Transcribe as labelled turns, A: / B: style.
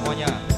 A: 么样？